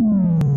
Mm.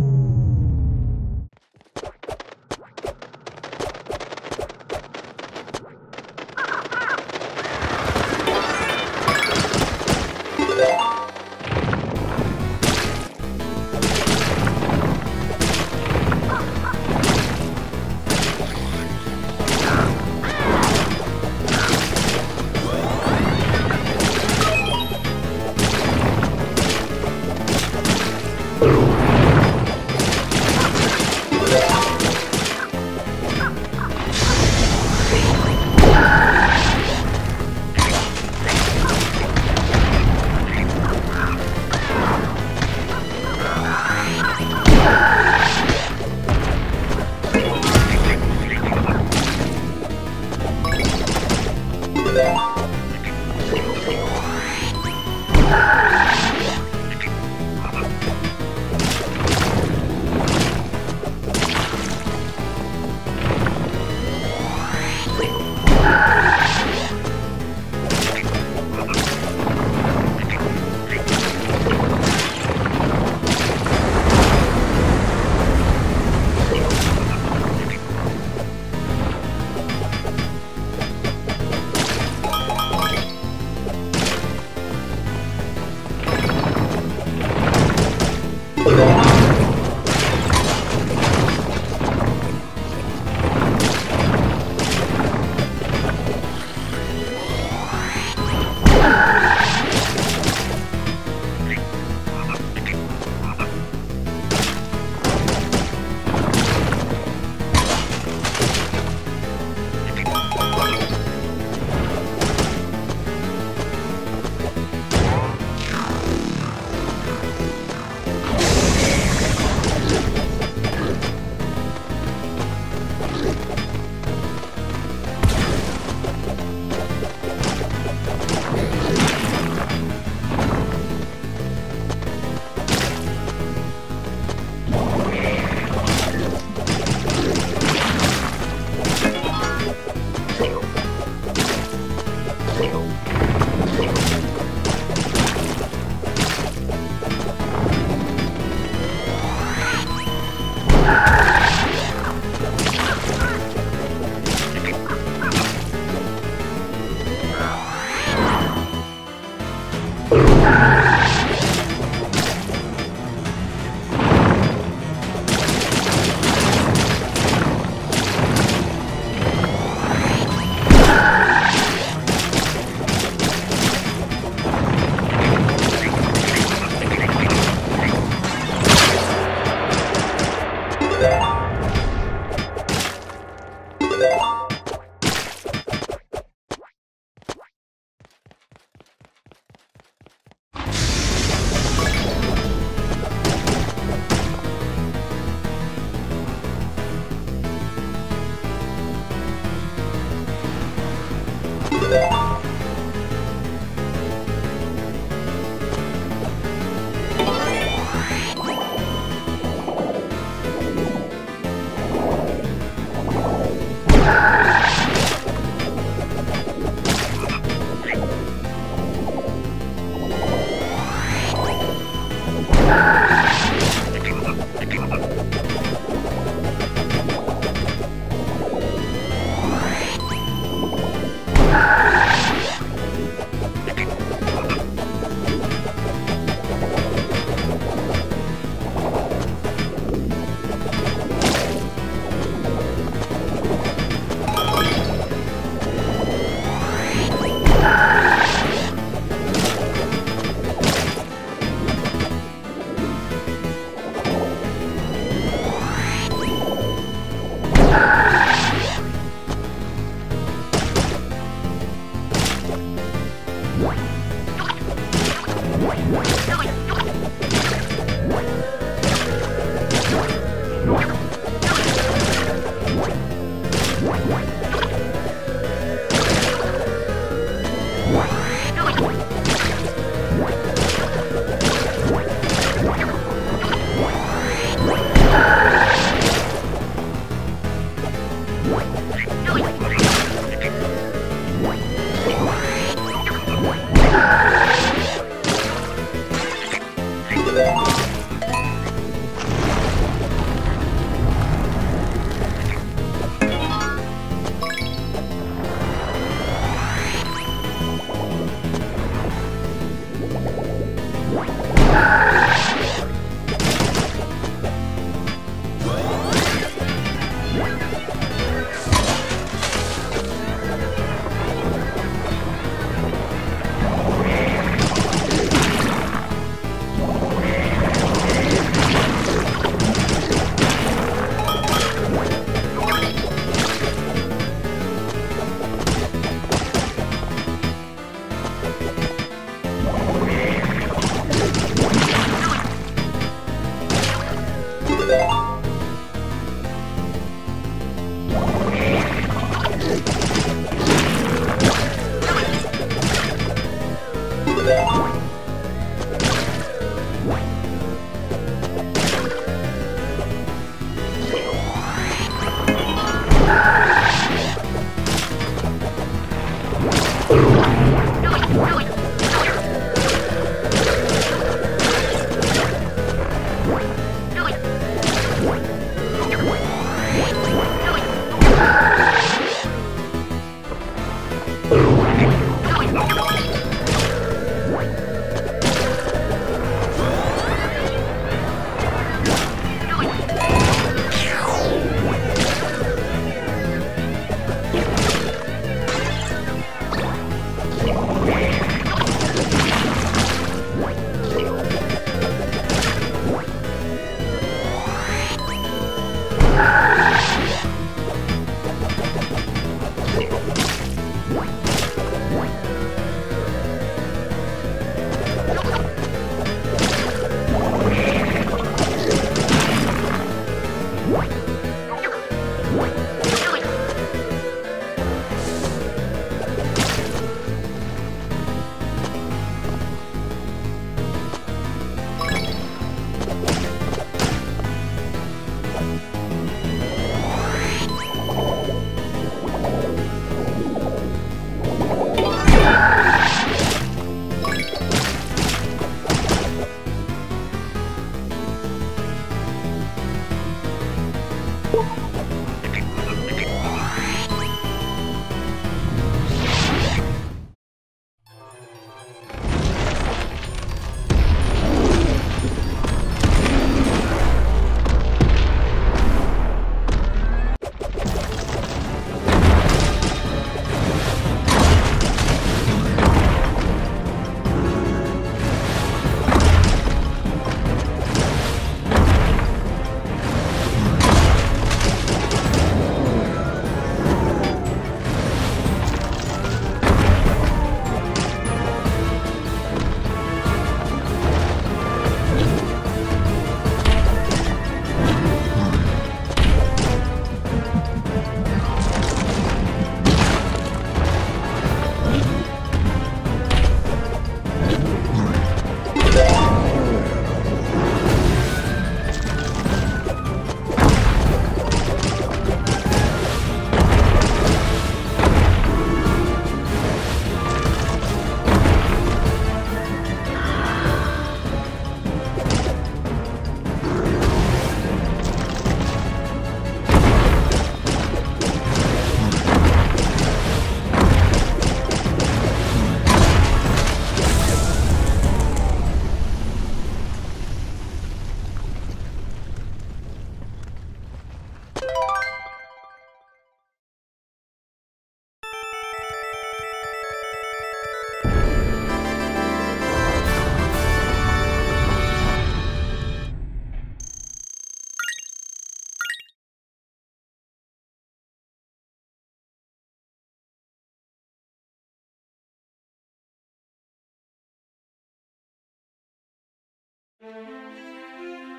Música